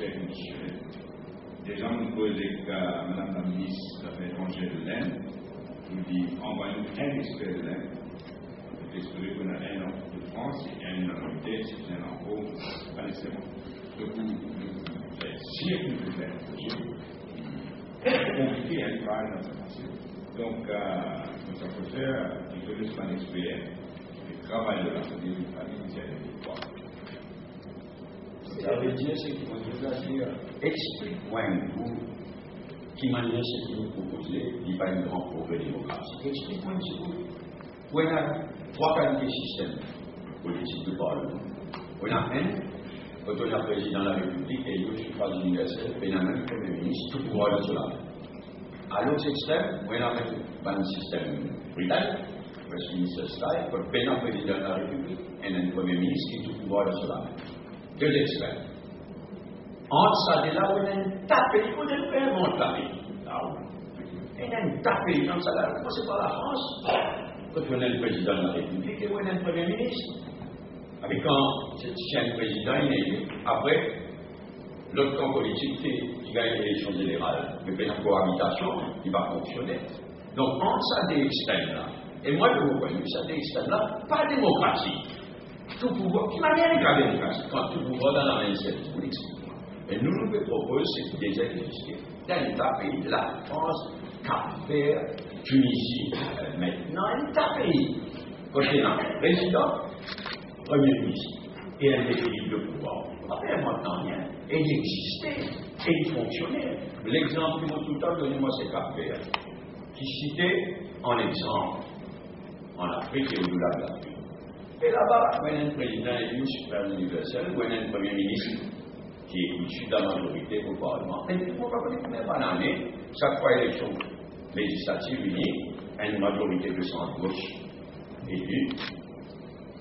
Des gens nous posaient que Mme la ministre des de l'Inde nous dit envoyez-nous un expert de. Vous exprimez qu'on a un en de France et un en Angleterre, c'est un en haut, pas nécessairement. Donc, vous faites circonflétaire. C'est compliqué, un travail dans cette matière. Donc, euh, notre il expert, il travaille de la famille, des droits. Ça veut dire ce qu'ils vont nous dire. Explique-moi qui manière ce qu'ils nous proposez, il pas une grande progrès démocratique. Explique-moi un petit peu. On a trois qualités de système politique de parlement. On a un, quand on est président de la République, et il suffrage universel, a même premier ministre, tout pouvoir de cela. À l'autre extrême, on a un système britannique, Westminster style, quand le président de la République, et un premier ministre qui tout pouvoir de cela deux extrêmes. Entre ça et là, on a une tapée, on a vraiment tapé. Ah oui. On a une tapé dans ça là, c'est pas la France. Quand on a le président de la République et on a un premier ministre. Avec quand c'est un président, il est. Après, l'autre camp politique qui gagne l'élection générale, mais fait une cohabitation, il va fonctionner. Donc, entre ça des extrêmes là, et moi je vous vois, ça des extrêmes là, pas démocratique tout pouvoir, qui m'a bien gravé quand tout pouvoir dans la main de l'expliquez. Et nous, nous proposons, c'est déjà existé dans les pays de la France, Cap-Vert, Tunisie, euh, maintenant, un pays. Là, président, premier ministre, et un équilibre de pouvoir. Après, maintenant, rien. Et il existait, et il fonctionnait. L'exemple que tout le temps donné, moi, c'est Cap-Vert, qui citait en exemple en Afrique et au-delà de l'Afrique. Et là-bas, on a un président élu suprême universel, on a un premier ministre qui est issu de la majorité au Parlement. Et il faut pas connaître pas l'année, chaque fois élection législative unie, une majorité de centre-gauche élu.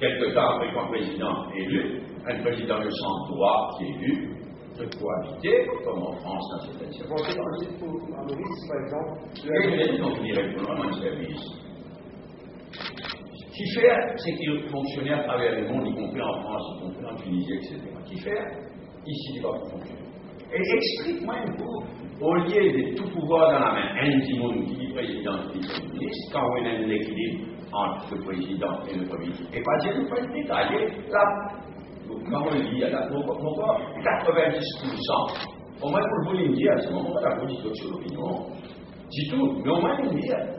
Quelque temps après qu'un président élu, un président de centre-droit qui est élu, de cohabiter, comme en France dans certaines circonstances. Pour Maurice, par exemple, Et donc directement dans le service qui fait, c'est qu'il fonctionnait à travers le monde, y compris en France, y compris en Tunisie, etc. Qui fait, ici, il va fonctionner. Et explique-moi un peu, au lieu de tout pouvoir dans la main, un petit monde qui président est ministre, quand on a un équilibre entre le président et le premier ministre, et pas dire, faut le détailler, là, quand on dit, là, pourquoi 90%, au moins pour vous dire, à ce moment, là, vous dites sur l'opinion, c'est tout, mais au moins dire,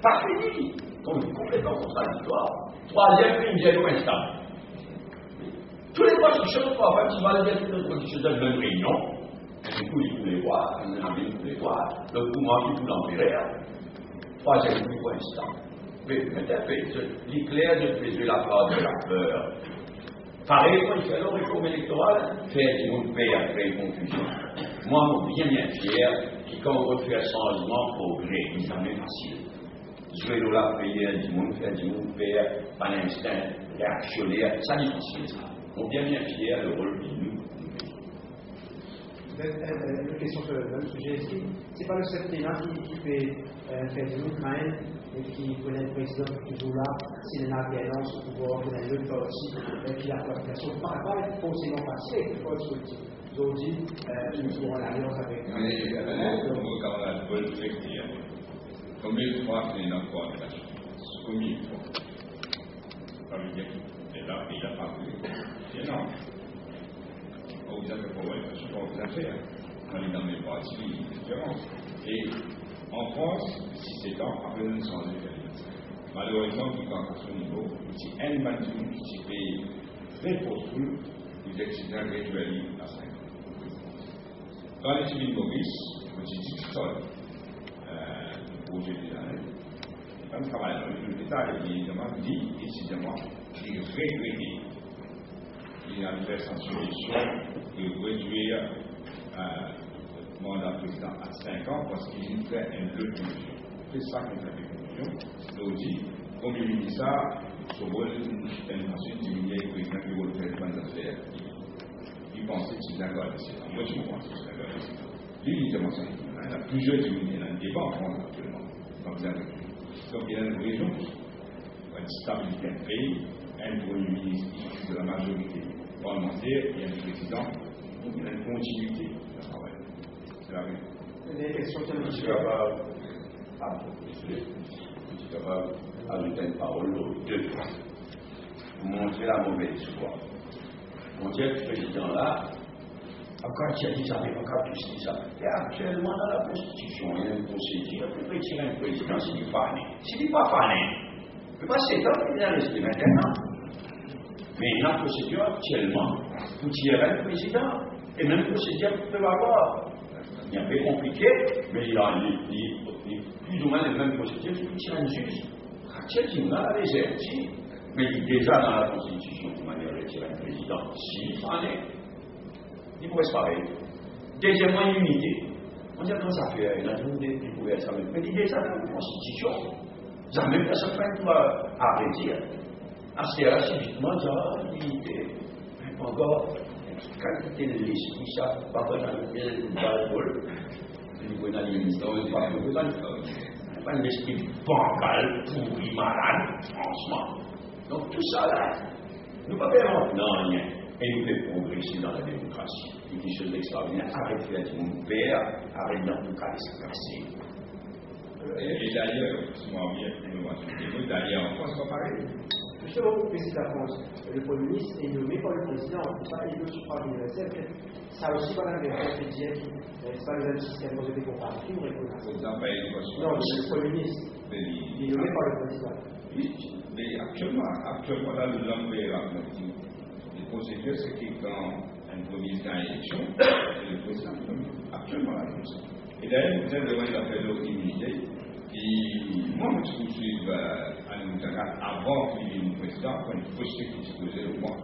Fini, comme complètement contradictoire. Troisième, une dialogue instable. Tous les trois qui chantent pas, même si va dire que notre constitution de même réunion, du coup, il faut les voir, il a il faut les voir, le moi, il faut l'empérer. Troisième, point instable. Mais, mais, l'éclair de faisait la part de la peur. Pareil, quand il fait le réforme électorale, fait du monde paix après confusion. Moi, je suis bien, bien fier, qui, quand on fait un changement, progrès, il jamais facile la prière, du monde faire du monde faire, par instinct réactionnaire, ça difficile ça. On bien bien fier le rôle de nous. Une question sur le même sujet ici. C'est pas le septennat qui, qui fait euh, faire du Ukraine et qui connaît le président qui est toujours là, s'il y a une alternance au pouvoir, a une autre aussi, et puis la cohabitation. Par rapport à forcément passé avec le poste politique. Aujourd'hui, euh, nous serons en alliance avec. Combien de fois c'est une cohabitation Combien de fois Ça veut dire qu'il est là il n'a pas. C'est. Vous. On les différentes. Et en France, si c'est ans, après nous sommes en Malheureusement, qui à son niveau, si un bâtiment qui s'est payé très possible, vous accidents réduits à 5 Dans les civils Maurice, 10 tonnes projet de l'année. Comme travail dans l'État, évidemment, dit, décidément, il regrettait. Il a fait sa solution de réduire euh, président à 5 ans parce qu'il nous fait un conclusions. C'est ça qu'on fait des. Donc, dit, il dit ça, son rôle, est ensuite le président qui faire plein d'affaires. Il pensait que c'est d'accord avec. Moi, je pense que c'est d'accord avec il ça. Il y a plusieurs diminués. Débat en Donc, il y a une raison une stabilité du pays, un premier ministre issu de la majorité parlementaire et un président, donc il y a une continuité de travail. C'est la vérité. Je suis capable, ah, je suis capable d'ajouter une parole aux deux points pour montrer la mauvaise foi. Mon Dieu, ce président-là, a dit ça, mais. Et actuellement, dans la Constitution, il y a une procédure pour retirer un président s'il n'est pas né. S'il n'est pas né, ne peut pas s'étendre, il est resté maintenant. Mais il y a une procédure actuellement pour tirer un président, et même procédure peut avoir. Il est un peu compliqué, mais il a plus ou moins les mêmes procédures pour tirer un juge. Actuellement, il a les mais il est déjà dans la Constitution de manière de un président. S'il en il pourrait se pareil. Deuxièmement, immunité. On dit comment ça fait, il a découvert ça, mais déjà dans la Constitution. Jamais personne ne va arrêter. Assez rapidement, il est encore qualité de l'esprit, ça, pas dans le parole, niveau d'alimentation, pas un esprit bancal, pourri, malade, franchement. Donc tout ça là, nous ne pouvons pas maintenant rien. Et nous devons progresser dans la démocratie. Une chose extraordinaire. Arrêtez d'être mon père, arrêtez dans tout cas de se casser. Et d'ailleurs, souvent bien, nous d'ailleurs en France, pas pareil. Justement, vous précisez la France, le Premier ministre est nommé par le président, c'est pas le suffrage universel. Ça aussi, voilà, les Français disaient c'est pas le même système, vous avez comparatif ou Non, le Premier ministre, il est nommé par le président. Oui, mais actuellement, actuellement, là, le langue la. Le procédure, c'est que quand un Premier ministre a élection, c'est le président Actuellement, comme ça. Et d'ailleurs, vous êtes devant une affaire d'immunité. Et moi, je me suis à Moutaka avant qu'il y une président, quand il faut ce qui se posait au moins.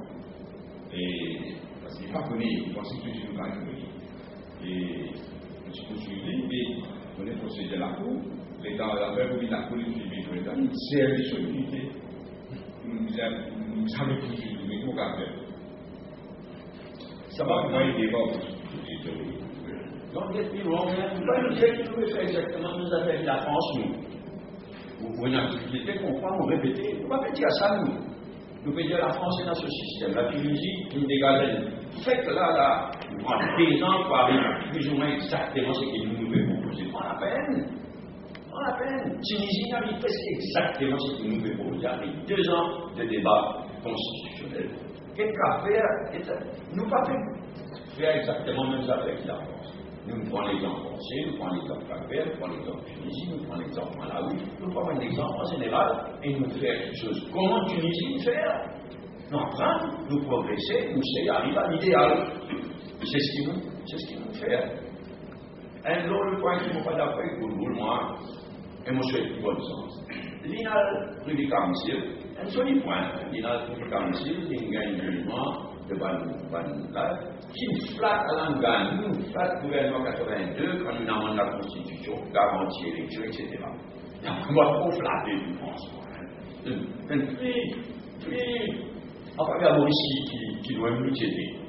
Et parce qu'il n'est pas connu, il pensait que ne pas connu. Et je poursuivi, mais on est procédé à la cour. Les dans l'affaire, vous la cour, il dit, président, c'est la disponibilité. Nous savons plus du tout, mais nous, Ça va, moi, il débat aujourd'hui. Don't get me wrong, pas nous dire qu'il nous fait exactement nous a fait la France, nous. Vous pouvez une difficulté qu'on croit, on répète. On ne va pas dire ça, nous. Nous pouvons dire la France est dans ce système. La Tunisie, une dégage. Faites là, là, nous prenons des ans pour arriver plus ou moins exactement ce qu'il nous veut proposer. Pas la peine. Pas la peine. Tunisie n'arrive presque exactement ce qu'il nous veut proposer. Après deux ans de débat constitutionnel. Qu'est-ce qu'à faire Nous pas faire exactement même affaires qu'il a nous prenons l'exemple français, nous prenons l'exemple Cap-Vert, nous prenons l'exemple Tunisie, nous prenons l'exemple Malawi, nous prenons un exemple en général et nous faisons quelque chose. Comment Tunisie faire Nous apprendre, nous progresser, nous c'est arriver à l'idéal. C'est ce qui nous, c'est ce nous. Un autre point qui ne pas d'accord avec vous, moi, et moi je suis bon sens. L'INAL, Rudy Council, un seul point, l'INAL, Rudy Council, il gagne de ban là, qui flatte à l'engagement, nous flatte gouvernement 82 quand nous avons la Constitution, garantie élection, etc. On va trop flatter du François. Un prix, prix, enfin, a Maurice qui, qui doit nous aider.